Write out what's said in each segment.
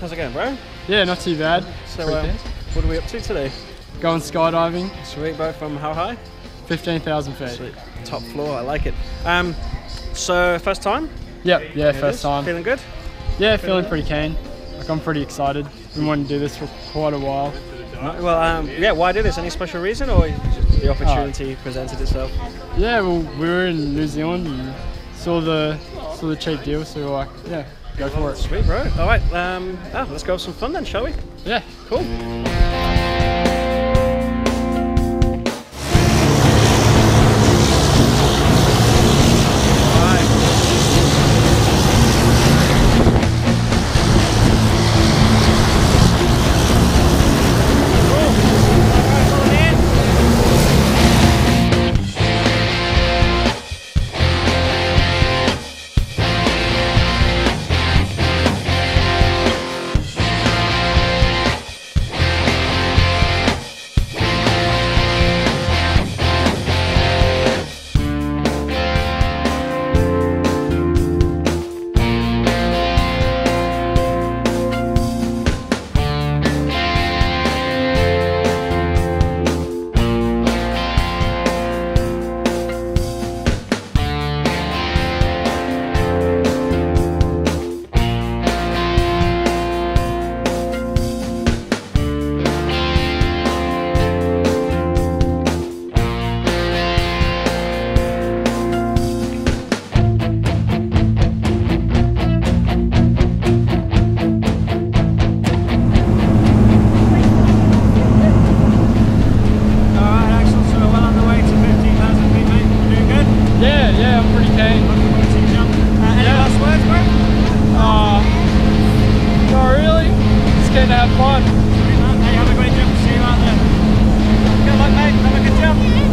how's it going, bro? Yeah, not too bad. So, um, what are we up to today? Going skydiving, Sweet, bro. From how high? 15,000 feet. Sweet. Top floor. I like it. Um, so first time? Yep, yeah, first time. Feeling good? Yeah, feeling pretty keen. Like I'm pretty excited. Been wanting to do this for quite a while. Well, um, yeah. Why do this? Any special reason, or just the opportunity presented itself? Yeah, well, we were in New Zealand and saw the saw the cheap deal, so we were like, yeah, go for it. Sweet, bro. All right. Um, oh, let's go have some fun then, shall we? Yeah, Cool. Yeah, yeah, I'm pretty keen. Looking forward to jump. Uh, any Yeah. last words, bro? Uh, not really. Just keen to have fun. Hey, have a great jump. See you out there. Good luck, mate. Have a good jump.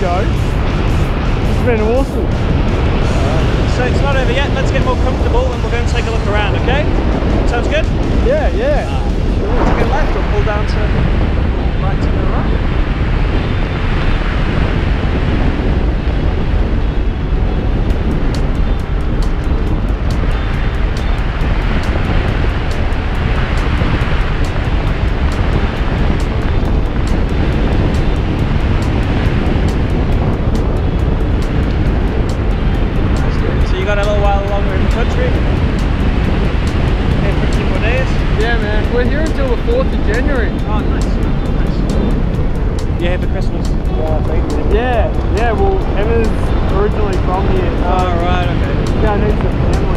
Go. It's been awesome. So it's not over yet. Let's get more comfortable and we'll go and take a look around. Okay? Sounds good. Yeah, yeah. Ah. Take a left or pull down to right to the right. Christmas. Yeah, thank. Yeah, yeah. Well, Emma's originally from here. So Oh, right, okay. Yeah, I need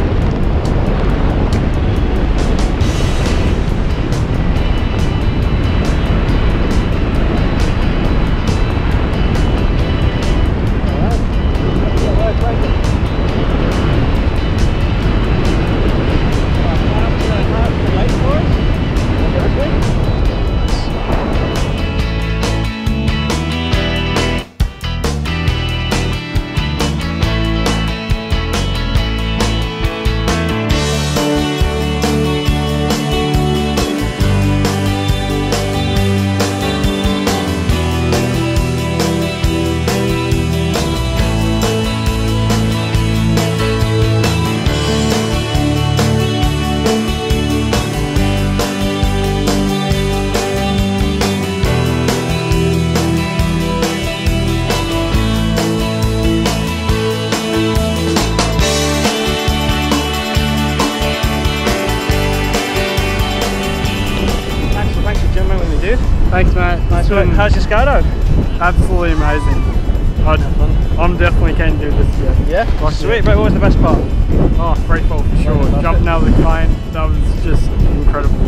Thanks, mate. Nice so, how's your skydive? Absolutely amazing. i am definitely keen to do this year. Yeah? Like Sweet, but what was the best part? Oh, great fall for sure. Jumping it. out of the plane, that was just incredible.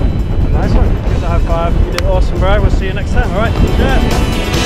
Nice one. Good to high five. You did awesome, bro. We'll see you next time, alright? Yeah.